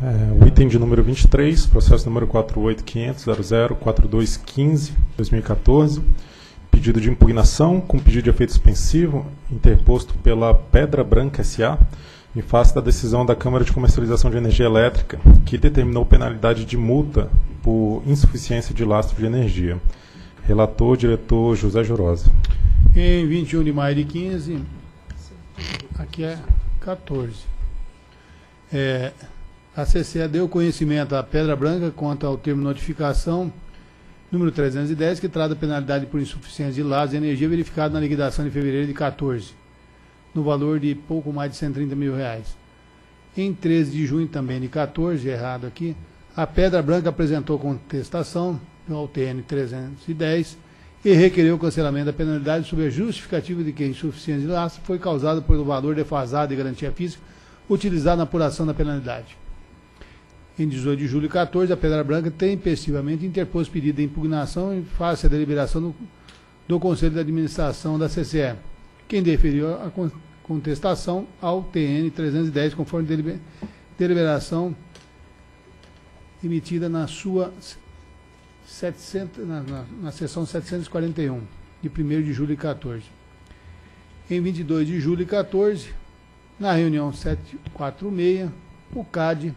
É, o item de número 23, processo número 485004215-2014, pedido de impugnação com pedido de efeito suspensivo interposto pela Pedra Branca S.A. em face da decisão da Câmara de Comercialização de Energia Elétrica, que determinou penalidade de multa por insuficiência de lastro de energia. Relator, diretor José Jurosa. Em 21 de maio de 15, aqui é 14. É, a CCE deu conhecimento à Pedra Branca quanto ao termo notificação número 310, que trata a penalidade por insuficiência de lados de energia verificada na liquidação de fevereiro de 14, no valor de pouco mais de 130 mil reais. Em 13 de junho também de 14, errado aqui, a Pedra Branca apresentou contestação ao TN 310 e requereu o cancelamento da penalidade sob a justificativa de que a insuficiência de lastro foi causada pelo valor defasado de garantia física utilizado na apuração da penalidade. Em 18 de julho de 14, a Pedra Branca tempestivamente interpôs pedido de impugnação em face à deliberação do, do Conselho de Administração da CCE, quem deferiu a contestação ao TN 310, conforme deliberação emitida na sua 700, na, na, na sessão 741, de 1 de julho de 14. Em 22 de julho de 14, na reunião 746, o CAD,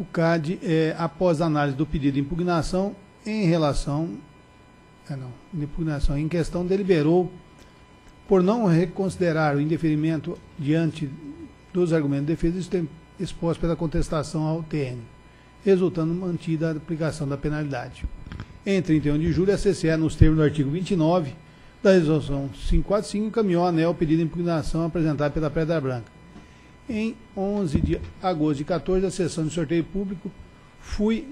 o CAD, é, após análise do pedido de impugnação em relação, é, não, impugnação em questão, deliberou por não reconsiderar o indeferimento diante dos argumentos de defesa expostos pela contestação ao TN resultando mantida a aplicação da penalidade. Em 31 de julho, a CCE, nos termos do artigo 29 da Resolução 545, encaminhou a ANEL pedido de impugnação apresentado pela Pedra Branca. Em 11 de agosto de 14, a sessão de sorteio público, fui,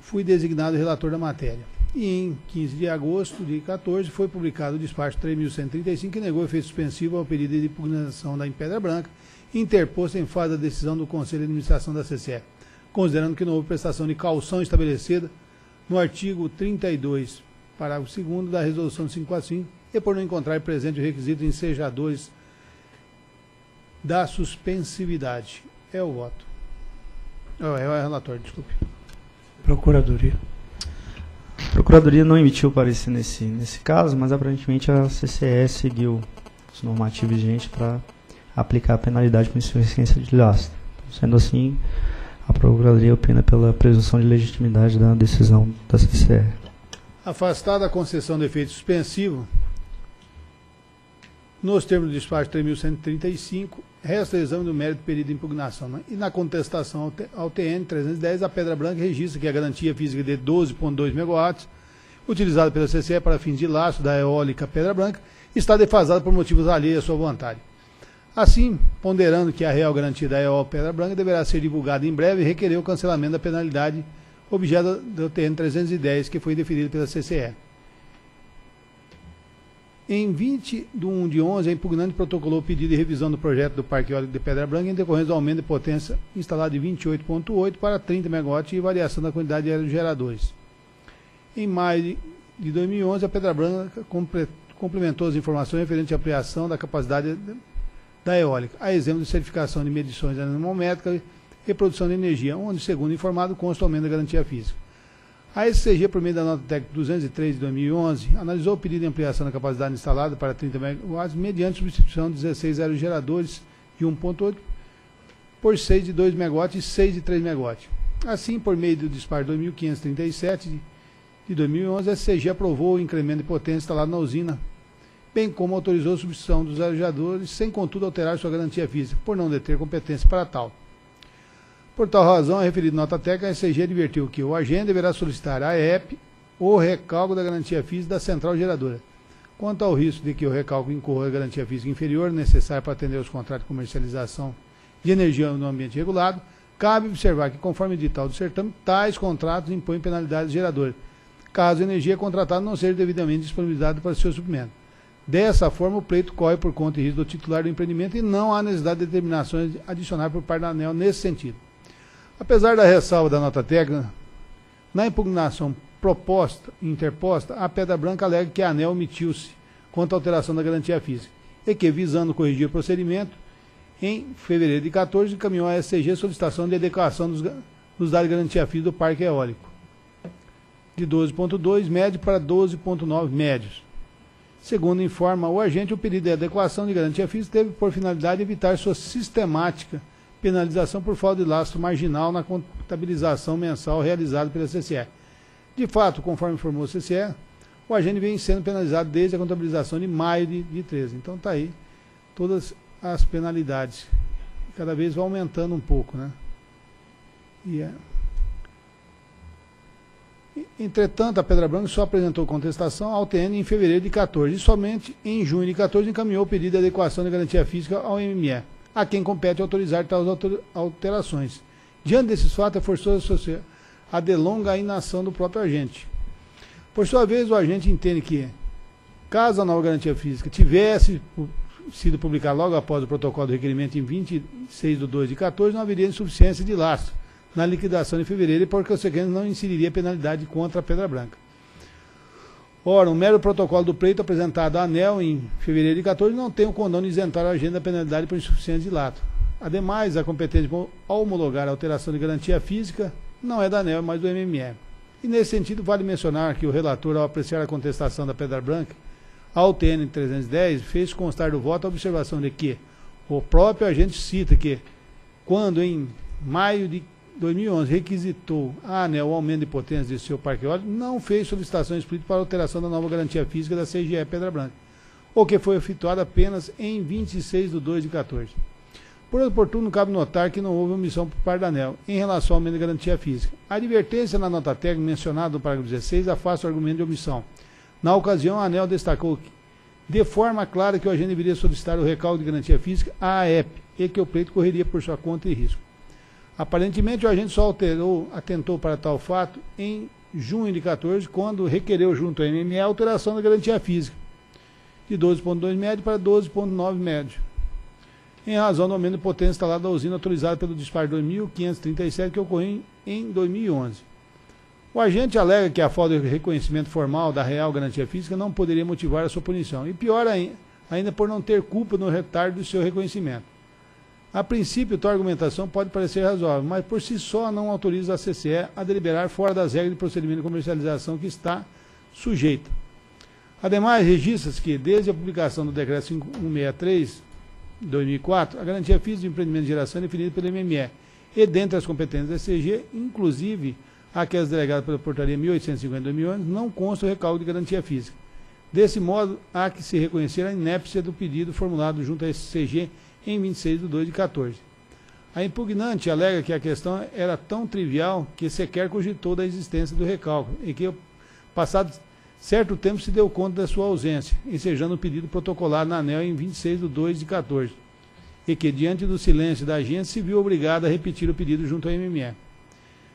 fui designado relator da matéria. E em 15 de agosto de 14, foi publicado o despacho 3.135, que negou efeito suspensivo ao pedido de impugnação da Pedra Branca, interposto em fase da decisão do Conselho de Administração da CCE considerando que não houve prestação de calção estabelecida no artigo 32, parágrafo 2 da Resolução 545, e por não encontrar presente o requisito ensejadores da suspensividade. É o voto. É o relatório, desculpe. Procuradoria. A Procuradoria não emitiu parecer nesse, nesse caso, mas aparentemente a CCE seguiu os normativos vigentes para aplicar a penalidade por insuficiência de lastro. Sendo assim, a Procuradoria opina pela presunção de legitimidade da decisão da CCR. Afastada a concessão de efeito suspensivo, nos termos do despacho 3.135, resta o exame do mérito do pedido de impugnação. Né? E na contestação ao TN 310, a Pedra Branca registra que a garantia física de 12,2 MW, utilizada pela CCE para fins de laço da eólica Pedra Branca, está defasada por motivos alheios à sua vontade. Assim, ponderando que a real garantia da EOL Pedra Branca deverá ser divulgada em breve, requereu o cancelamento da penalidade objeto do terreno 310, que foi definido pela CCE. Em 20 de 1 de 11, a impugnante protocolou o pedido de revisão do projeto do Parque Eólico de Pedra Branca em decorrência do aumento de potência instalado de 28,8 para 30 MW e variação da quantidade de aerogeradores. Em maio de 2011, a Pedra Branca complementou as informações referentes à ampliação da capacidade da eólica, a exemplo de certificação de medições anemométricas e produção de energia, onde, segundo informado, consta o aumento da garantia física. A SCG, por meio da nota técnica 203 de 2011, analisou o pedido de ampliação da capacidade instalada para 30 MW mediante substituição de 16 aerogeradores de 1.8 por 6 de 2 MW e 6 de 3 MW. Assim, por meio do disparo 2537 de 2011, a SCG aprovou o incremento de potência instalado na usina bem como autorizou a substituição dos aerogeradores, sem contudo alterar sua garantia física, por não deter competência para tal. Por tal razão, a referida nota técnica, a SCG advertiu que o agente deverá solicitar à EP o recálculo da garantia física da central geradora. Quanto ao risco de que o recálculo incorra a garantia física inferior necessária para atender os contratos de comercialização de energia no ambiente regulado, cabe observar que, conforme edital do certame, tais contratos impõem penalidades geradoras, caso a energia contratada não seja devidamente disponibilizada para seu suprimento. Dessa forma, o pleito corre por conta e risco do titular do empreendimento e não há necessidade de determinações adicionais por parte da ANEL nesse sentido. Apesar da ressalva da nota técnica, na impugnação proposta interposta, a Pedra Branca alega que a ANEL omitiu-se quanto à alteração da garantia física e que, visando corrigir o procedimento, em fevereiro de 14, encaminhou à SCG solicitação de adequação dos, dos dados de garantia FIS do parque eólico, de 12.2 médio para 12.9 médios. Segundo informa o agente, o pedido de adequação de garantia FIS teve por finalidade evitar sua sistemática penalização por falta de lastro marginal na contabilização mensal realizada pela CCE. De fato, conforme informou o CCE, o agente vem sendo penalizado desde a contabilização de maio de, de 13. Então está aí todas as penalidades. Cada vez vai aumentando um pouco, né? E é. Entretanto, a Pedra Branca só apresentou contestação ao TN em fevereiro de 14 e somente em junho de 14 encaminhou o pedido de adequação de garantia física ao MME, a quem compete autorizar tais alterações. Diante desses fatos, é forçoso a delonga a inação do próprio agente. Por sua vez, o agente entende que, caso a nova garantia física tivesse sido publicada logo após o protocolo de requerimento em 26 de 2 de 14, não haveria insuficiência de lastro na liquidação de fevereiro e, por consequência, não incidiria penalidade contra a Pedra Branca. Ora, um mero protocolo do pleito apresentado à ANEL em fevereiro de 14 não tem o condão de isentar a agenda da penalidade por insuficiência de lato. Ademais, a competência de homologar a alteração de garantia física não é da ANEL, mas do MME. E nesse sentido, vale mencionar que o relator, ao apreciar a contestação da Pedra Branca, ao TN 310, fez constar do voto a observação de que o próprio agente cita que, quando em maio de 2011 requisitou a ANEL o aumento de potência de seu parque eólico, não fez solicitação explícita para alteração da nova garantia física da CGE Pedra Branca, o que foi efetuado apenas em 26 de 2 de 14. Por oportuno, cabe notar que não houve omissão por parte da ANEL em relação ao aumento de garantia física. A advertência na nota técnica mencionada no parágrafo 16 afasta o argumento de omissão. Na ocasião, a ANEL destacou que, de forma clara que o agente deveria solicitar o recalque de garantia física à AEP e que o pleito correria por sua conta e risco. Aparentemente, o agente só alterou, atentou para tal fato em junho de 14, quando requereu junto ao MME a alteração da garantia física, de 12,2 médio para 12,9 médio, em razão do aumento de potência instalada da usina autorizada pelo disparo 2537, que ocorreu em 2011. O agente alega que a falta de reconhecimento formal da real garantia física não poderia motivar a sua punição, e pior ainda por não ter culpa no retardo do seu reconhecimento. A princípio, tal argumentação pode parecer razoável, mas por si só não autoriza a CCE a deliberar fora das regras de procedimento de comercialização que está sujeita. Ademais, registra-se que, desde a publicação do Decreto 5163, de 2004, a garantia física de empreendimento de geração é definida pelo MME, e dentre as competências da CG, inclusive aquelas delegadas pela Portaria 1850 de 2011, não consta o recalque de garantia física. Desse modo, há que se reconhecer a inépcia do pedido formulado junto à SCG em 26 de 2 de 14. A impugnante alega que a questão era tão trivial que sequer cogitou da existência do recálculo e que, passado certo tempo, se deu conta da sua ausência, ensejando o pedido protocolado na ANEL em 26 de 2 de 14, e que, diante do silêncio da agência, se viu obrigado a repetir o pedido junto ao MME.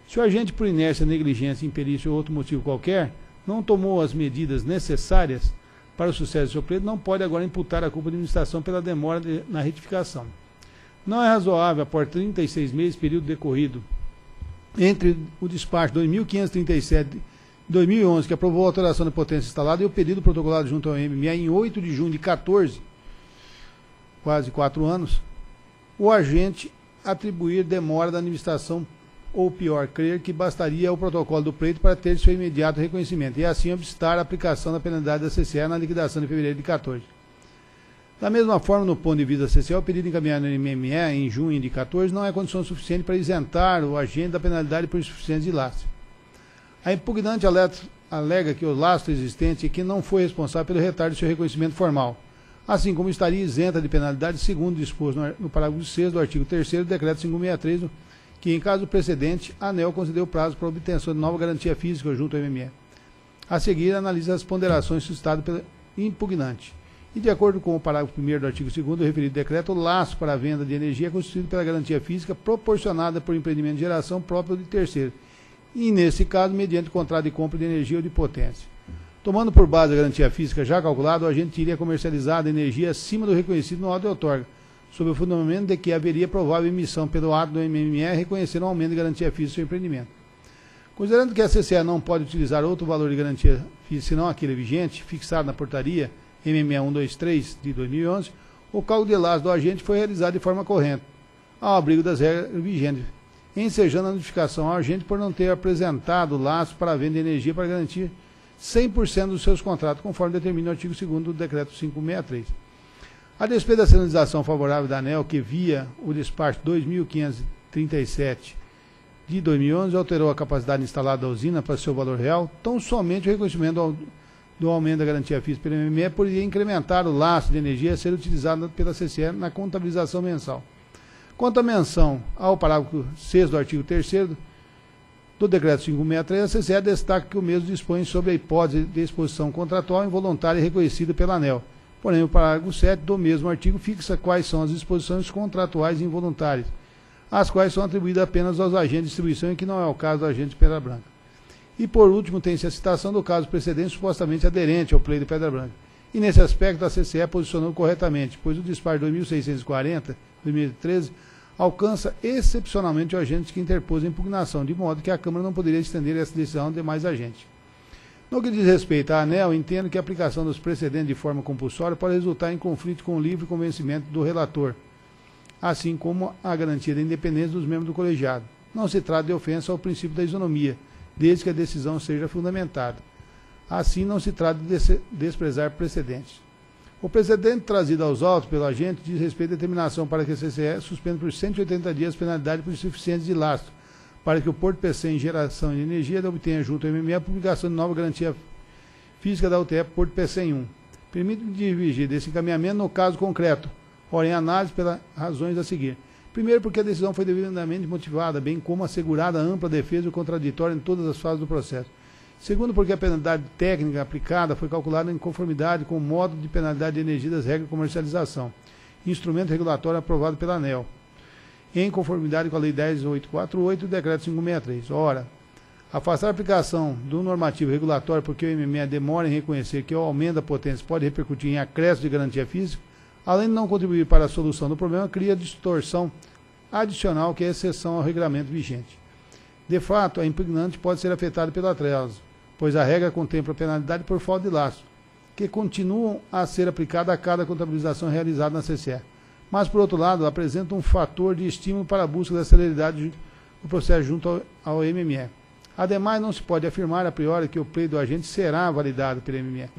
Se o agente, por inércia, negligência, imperícia ou outro motivo qualquer, não tomou as medidas necessárias para o sucesso do pleito, não pode agora imputar a culpa da administração pela demora de, na retificação. Não é razoável, após 36 meses, período decorrido entre o despacho 2537 de 2011, que aprovou a alteração da potência instalada, e o pedido protocolado junto ao MME em 8 de junho de 14, quase quatro anos, o agente atribuir demora da administração ou pior, crer que bastaria o protocolo do pleito para ter seu imediato reconhecimento e assim obstar a aplicação da penalidade da CCE na liquidação de fevereiro de 14. Da mesma forma, no ponto de vista da CCE, o pedido encaminhado no MME em junho de 14 não é condição suficiente para isentar o agente da penalidade por insuficiência de lastro. A impugnante alega que o lastro existente é que não foi responsável pelo retardo de seu reconhecimento formal, assim como estaria isenta de penalidade segundo disposto no parágrafo 6 do artigo 3 do decreto 563 que, em caso precedente, a ANEL concedeu prazo para obtenção de nova garantia física junto ao MME. A seguir, analisa as ponderações suscitadas pelo impugnante. E, de acordo com o parágrafo 1 do artigo 2 do referido decreto, o laço para a venda de energia é constituído pela garantia física proporcionada por empreendimento de geração próprio de terceiro, e, nesse caso, mediante contrato de compra de energia ou de potência. Tomando por base a garantia física já calculada, o agente iria comercializar a energia acima do reconhecido no auto de outorga, sob o fundamento de que haveria provável emissão pelo ato do MME reconhecer um aumento de garantia física do seu empreendimento. Considerando que a CCE não pode utilizar outro valor de garantia física senão aquele vigente, fixado na portaria MME 123 de 2011, O cálculo de laço do agente foi realizado de forma correta, ao abrigo das regras vigentes, ensejando a notificação ao agente por não ter apresentado laço para a venda de energia para garantir 100% dos seus contratos, conforme determina o artigo 2 do decreto 563. A despeito da sinalização favorável da ANEL, que via o despacho 2537 de 2011 alterou a capacidade instalada da usina para seu valor real, tão somente o reconhecimento do, aumento da garantia física pelo MME poderia incrementar o laço de energia a ser utilizado pela CCE na contabilização mensal. Quanto à menção ao parágrafo 6 do artigo 3 do decreto 563, a CCE destaca que o mesmo dispõe sobre a hipótese de exposição contratual involuntária reconhecida pela ANEL. Porém, o parágrafo 7 do mesmo artigo fixa quais são as disposições contratuais involuntárias, as quais são atribuídas apenas aos agentes de distribuição e que não é o caso do agente de Pedra Branca. E por último, tem-se a citação do caso precedente supostamente aderente ao play de Pedra Branca. E nesse aspecto a CCE posicionou corretamente, pois o disparo 2640, 2013, alcança excepcionalmente o agente que interpôs a impugnação, de modo que a Câmara não poderia estender essa decisão a demais agentes. No que diz respeito à ANEL, entendo que a aplicação dos precedentes de forma compulsória pode resultar em conflito com o livre convencimento do relator, assim como a garantia da independência dos membros do colegiado. Não se trata de ofensa ao princípio da isonomia, desde que a decisão seja fundamentada. Assim, não se trata de desprezar precedentes. O precedente trazido aos autos pelo agente diz respeito à determinação para que a CCE suspenda por 180 dias penalidade por insuficiência de lastro, para que o Porto PC em geração de energia obtenha junto ao MME a publicação de nova garantia física da UTE Porto PC em 1. Permite-me dirigir desse encaminhamento no caso concreto, ora em análise pelas razões a seguir. Primeiro, porque a decisão foi devidamente motivada, bem como assegurada a ampla defesa e contraditória em todas as fases do processo. Segundo, porque a penalidade técnica aplicada foi calculada em conformidade com o modo de penalidade de energia das regras de comercialização, instrumento regulatório aprovado pela ANEL, em conformidade com a Lei 10.848 e o Decreto 563. Ora, afastar a aplicação do normativo regulatório porque o MME demora em reconhecer que o aumento da potência pode repercutir em acréscimo de garantia física, além de não contribuir para a solução do problema, cria distorção adicional que é exceção ao regulamento vigente. De fato, a impugnante pode ser afetada pelo atraso, pois a regra contempla penalidade por falta de laço, que continuam a ser aplicadas a cada contabilização realizada na CCE. Mas, por outro lado, apresenta um fator de estímulo para a busca da celeridade do processo junto ao, ao MME. Ademais, não se pode afirmar a priori que o pleito do agente será validado pelo MME.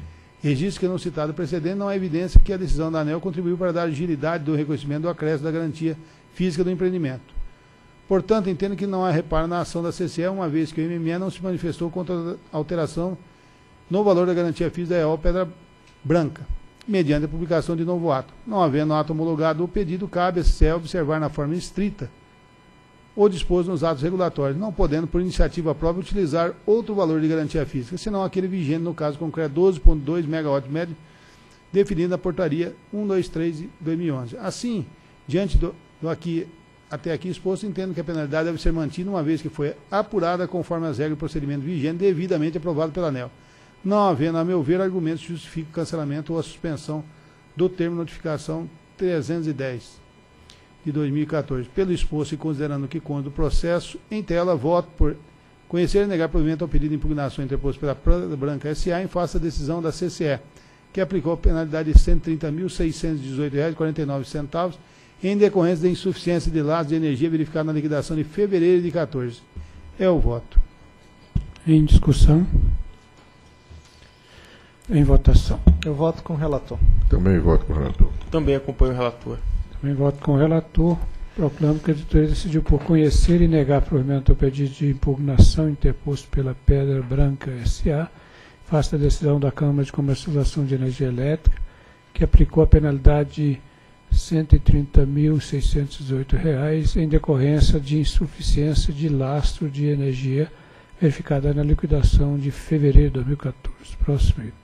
Registro que não citado precedente não há evidência que a decisão da ANEL contribuiu para dar agilidade do reconhecimento do acréscimo da garantia física do empreendimento. Portanto, entendo que não há reparo na ação da CCE, uma vez que o MME não se manifestou contra a alteração no valor da garantia física da EOL Pedra Branca, mediante a publicação de novo ato. Não havendo ato homologado o pedido, cabe a CCE observar na forma estrita ou disposto nos atos regulatórios, não podendo, por iniciativa própria, utilizar outro valor de garantia física, senão aquele vigente no caso concreto 12.2 MW médio, definido na portaria 123 de 2011. Assim, diante do, do aqui até aqui exposto, entendo que a penalidade deve ser mantida uma vez que foi apurada conforme as regras do procedimento vigente devidamente aprovado pela ANEL. Não havendo, a meu ver, argumentos que justifiquem o cancelamento ou a suspensão do termo de notificação 310 de 2014. Pelo exposto e considerando que consta do processo, em tela, voto por conhecer e negar provimento ao pedido de impugnação interposto pela Prada Branca SA em face da decisão da CCE, que aplicou a penalidade de R$ 130.618,49 em decorrência da insuficiência de laços de energia verificada na liquidação de fevereiro de 14. É o voto. Em discussão. Em votação. Eu voto com o relator. Também voto com o relator. Também acompanho o relator. Também voto com o relator. Proclamo que a editoria decidiu por conhecer e negar provimento ao pedido de impugnação interposto pela Pedra Branca S.A. face da decisão da Câmara de Comercialização de Energia Elétrica, que aplicou a penalidade R$ 130.618 em decorrência de insuficiência de lastro de energia verificada na liquidação de fevereiro de 2014. Próximo item.